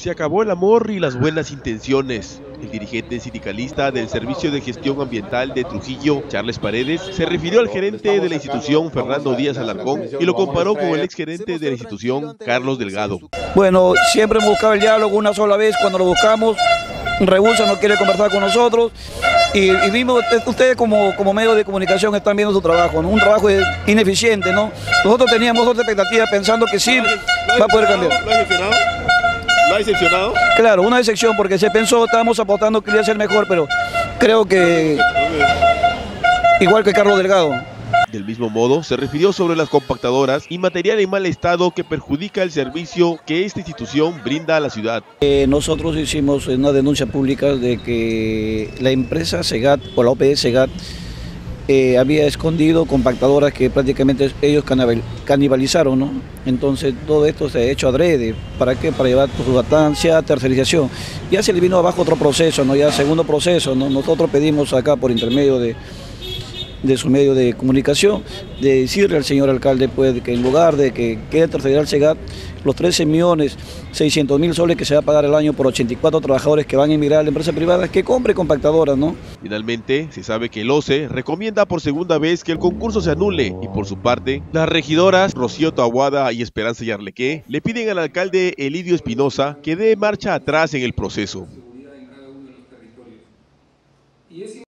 Se acabó el amor y las buenas intenciones. El dirigente sindicalista del Servicio de Gestión Ambiental de Trujillo, Charles Paredes, se refirió al gerente de la institución, Fernando Díaz Alarcón, y lo comparó con el exgerente de la institución, Carlos Delgado. Bueno, siempre hemos buscado el diálogo una sola vez, cuando lo buscamos, Rehúsa no quiere conversar con nosotros y, y vimos, ustedes como, como medio de comunicación están viendo su trabajo, ¿no? un trabajo ineficiente, ¿no? Nosotros teníamos otra expectativa pensando que sí va a poder cambiar. ¿Lo ha decepcionado? Claro, una decepción porque se pensó, estábamos aportando que iba a ser mejor, pero creo que igual que Carlos Delgado. Del mismo modo, se refirió sobre las compactadoras y material en mal estado que perjudica el servicio que esta institución brinda a la ciudad. Eh, nosotros hicimos una denuncia pública de que la empresa Segat o la OPE Segat eh, había escondido compactadoras que prácticamente ellos canibalizaron, ¿no? Entonces todo esto se ha hecho adrede, ¿para qué? Para llevar su gatancia, tercerización. Ya se le vino abajo otro proceso, ¿no? Ya segundo proceso, ¿no? Nosotros pedimos acá por intermedio de de su medio de comunicación, de decirle al señor alcalde pues, que en lugar de que quede tercerizar el SEGAT, los 13 millones 600 mil soles que se va a pagar el año por 84 trabajadores que van a emigrar a la empresa privada, que compre compactadoras, ¿no? Finalmente, se sabe que el OCE recomienda por segunda vez que el concurso se anule y por su parte, las regidoras Rocío Tahuada y Esperanza Yarlequé le piden al alcalde Elidio Espinosa que dé marcha atrás en el proceso.